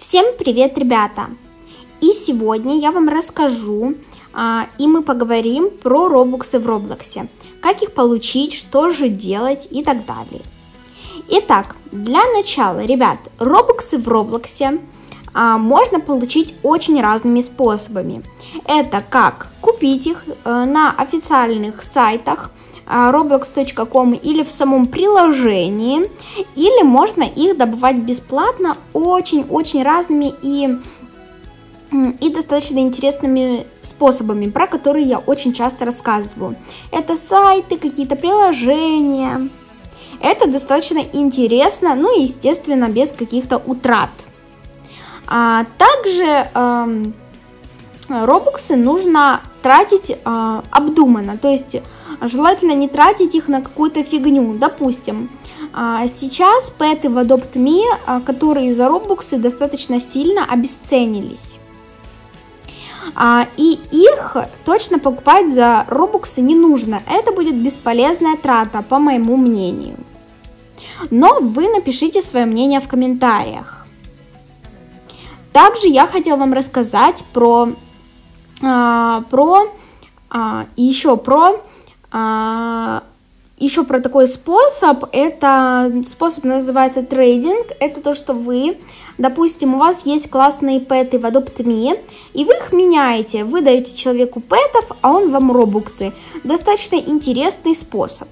Всем привет, ребята! И сегодня я вам расскажу, а, и мы поговорим про робоксы в Роблоксе. Как их получить, что же делать и так далее. Итак, для начала, ребят, робоксы в Роблоксе а, можно получить очень разными способами. Это как купить их а, на официальных сайтах, roblox.com или в самом приложении, или можно их добывать бесплатно очень-очень разными и и достаточно интересными способами, про которые я очень часто рассказываю. Это сайты, какие-то приложения. Это достаточно интересно, ну и, естественно, без каких-то утрат. А также э, робоксы нужно тратить э, обдуманно, то есть желательно не тратить их на какую-то фигню. Допустим, а, сейчас пэты в Adopt.me, а, которые за робоксы достаточно сильно обесценились. А, и их точно покупать за робоксы не нужно. Это будет бесполезная трата, по моему мнению. Но вы напишите свое мнение в комментариях. Также я хотела вам рассказать про, про еще про а, еще про такой способ, это способ называется трейдинг, это то, что вы, допустим, у вас есть классные пэты в Adopt.me, и вы их меняете, вы даете человеку пэтов, а он вам робуксы. Достаточно интересный способ.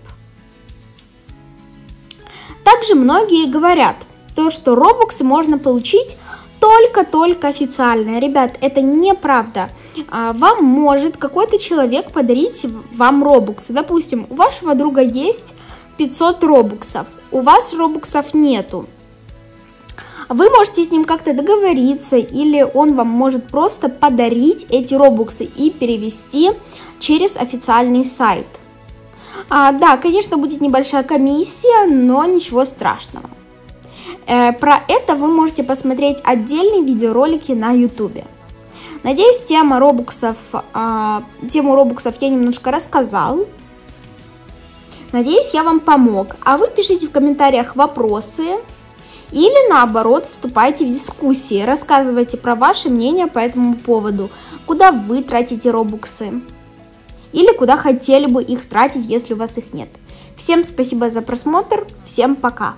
Также многие говорят, то, что робуксы можно получить только-только официально. Ребят, это неправда. А, вам может какой-то человек подарить вам робуксы. Допустим, у вашего друга есть 500 робуксов, у вас робуксов нету. Вы можете с ним как-то договориться, или он вам может просто подарить эти робуксы и перевести через официальный сайт. А, да, конечно, будет небольшая комиссия, но ничего страшного. Э, про это вы можете посмотреть отдельные видеоролики на YouTube. Надеюсь, тема робуксов, а, тему робуксов я немножко рассказал. Надеюсь, я вам помог. А вы пишите в комментариях вопросы или наоборот вступайте в дискуссии, рассказывайте про ваше мнение по этому поводу, куда вы тратите робуксы или куда хотели бы их тратить, если у вас их нет. Всем спасибо за просмотр, всем пока!